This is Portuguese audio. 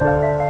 Música